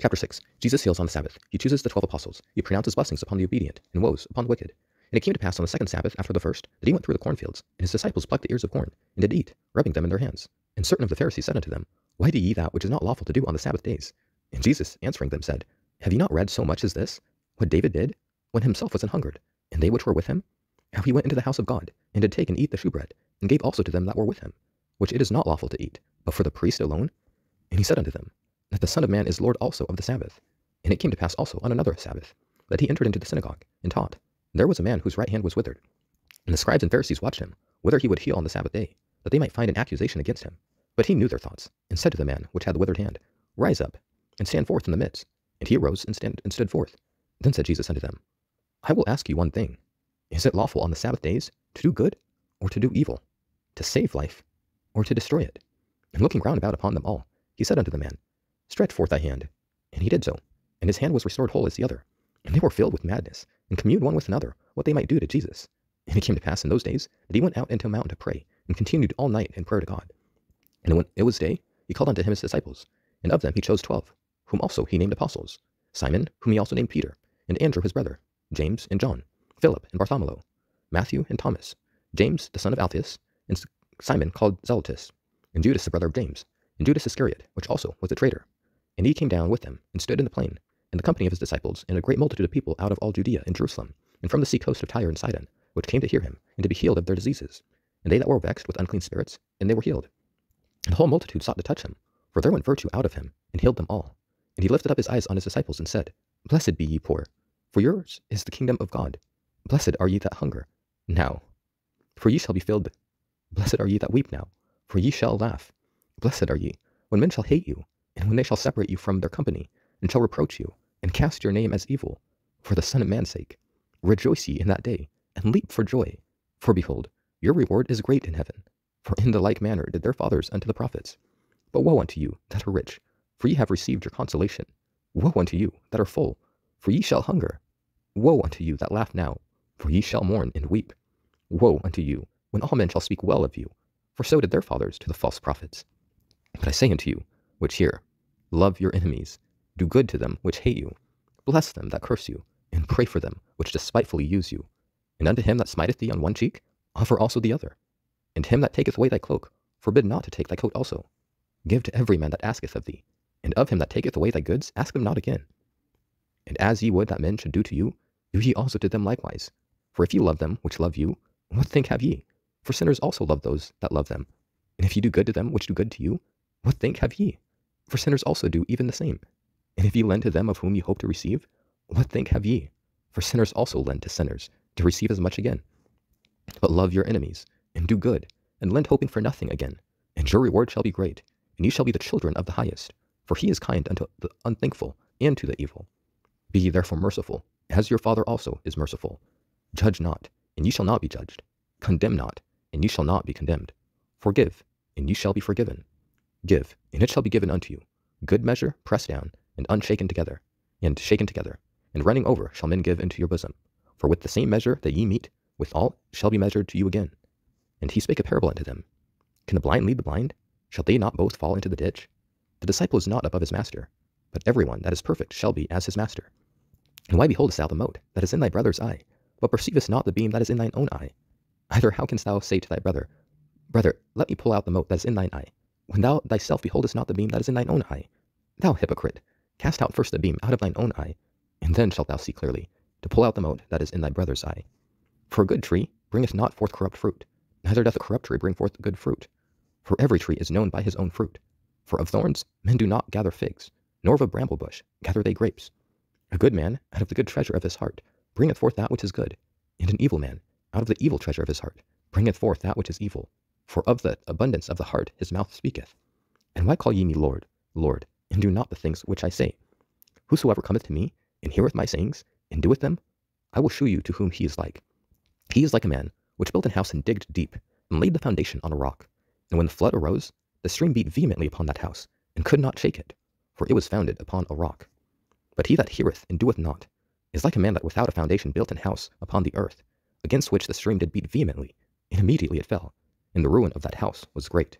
Chapter 6 Jesus heals on the Sabbath. He chooses the twelve apostles. He pronounces blessings upon the obedient, and woes upon the wicked. And it came to pass on the second Sabbath after the first, that he went through the cornfields, and his disciples plucked the ears of corn, and did eat, rubbing them in their hands. And certain of the Pharisees said unto them, Why do ye that which is not lawful to do on the Sabbath days? And Jesus answering them said, Have ye not read so much as this, what David did, when himself was an hungered, and they which were with him? How he went into the house of God, and did take and eat the shewbread, and gave also to them that were with him, which it is not lawful to eat, but for the priest alone? And he said unto them, That the Son of Man is Lord also of the Sabbath. And it came to pass also on another Sabbath, that he entered into the synagogue, and taught. There was a man whose right hand was withered. And the scribes and Pharisees watched him, whether he would heal on the Sabbath day, that they might find an accusation against him. But he knew their thoughts, and said to the man which had the withered hand, Rise up, and stand forth in the midst. And he arose and, stand, and stood forth. Then said Jesus unto them, I will ask you one thing. Is it lawful on the Sabbath days to do good, or to do evil, to save life, or to destroy it? And looking round about upon them all, he said unto the man, Stretch forth thy hand. And he did so, and his hand was restored whole as the other. And they were filled with madness, and communed one with another what they might do to Jesus. And it came to pass in those days that he went out into a mountain to pray, and continued all night in prayer to God. And when it was day, he called unto him his disciples, and of them he chose twelve, whom also he named apostles Simon, whom he also named Peter, and Andrew his brother, James and John, Philip and Bartholomew, Matthew and Thomas, James the son of Alphaeus, and Simon called Zelotes, and Judas the brother of James, and Judas Iscariot, which also was a traitor. And he came down with them, and stood in the plain, and the company of his disciples, and a great multitude of people out of all Judea and Jerusalem, and from the sea coast of Tyre and Sidon, which came to hear him, and to be healed of their diseases. And they that were vexed with unclean spirits, and they were healed. And the whole multitude sought to touch him, for there went virtue out of him, and healed them all. And he lifted up his eyes on his disciples, and said, Blessed be ye poor, for yours is the kingdom of God. Blessed are ye that hunger, now, for ye shall be filled. Blessed are ye that weep now, for ye shall laugh. Blessed are ye, when men shall hate you, and when they shall separate you from their company, and shall reproach you, and cast your name as evil, for the Son of Man's sake. Rejoice ye in that day, and leap for joy. For behold, your reward is great in heaven. For in the like manner did their fathers unto the prophets. But woe unto you that are rich, for ye have received your consolation. Woe unto you that are full, for ye shall hunger. Woe unto you that laugh now, for ye shall mourn and weep. Woe unto you, when all men shall speak well of you, for so did their fathers to the false prophets. But I say unto you, which hear, love your enemies, do good to them which hate you, bless them that curse you, and pray for them which despitefully use you. And unto him that smiteth thee on one cheek, offer also the other. And him that taketh away thy cloak, forbid not to take thy coat also. Give to every man that asketh of thee, and of him that taketh away thy goods, ask them not again. And as ye would that men should do to you, do ye also to them likewise. For if ye love them which love you, what think have ye? For sinners also love those that love them. And if ye do good to them which do good to you, what think have ye? For sinners also do even the same. And if ye lend to them of whom ye hope to receive, what think have ye? For sinners also lend to sinners, to receive as much again. But love your enemies, and do good, and lend hoping for nothing again. And your reward shall be great, and ye shall be the children of the highest. For he is kind unto the unthankful and to the evil. Be ye therefore merciful, as your Father also is merciful. Judge not, and ye shall not be judged. Condemn not, and ye shall not be condemned. Forgive, and ye shall be forgiven. Give, and it shall be given unto you. Good measure, pressed down, and unshaken together, and shaken together, and running over shall men give into your bosom. For with the same measure that ye mete, withal shall be measured to you again. And he spake a parable unto them. Can the blind lead the blind? Shall they not both fall into the ditch? The disciple is not above his master, but every one that is perfect shall be as his master. And why beholdest thou the mote that is in thy brother's eye, but perceivest not the beam that is in thine own eye? Either how canst thou say to thy brother, Brother, let me pull out the mote that is in thine eye, when thou thyself beholdest not the beam that is in thine own eye? Thou hypocrite, cast out first the beam out of thine own eye, and then shalt thou see clearly, to pull out the mote that is in thy brother's eye. For a good tree bringeth not forth corrupt fruit, neither doth a corrupt tree bring forth good fruit. For every tree is known by his own fruit. For of thorns men do not gather figs, nor of a bramble bush gather they grapes. A good man, out of the good treasure of his heart, bringeth forth that which is good, and an evil man, out of the evil treasure of his heart, bringeth forth that which is evil. For of the abundance of the heart his mouth speaketh. And why call ye me Lord, Lord, and do not the things which I say? Whosoever cometh to me, and heareth my sayings, and doeth them, I will shew you to whom he is like. He is like a man which built an house and digged deep, and laid the foundation on a rock. And when the flood arose, the stream beat vehemently upon that house, and could not shake it, for it was founded upon a rock. But he that heareth and doeth not is like a man that without a foundation built an house upon the earth, against which the stream did beat vehemently, and immediately it fell, and the ruin of that house was great.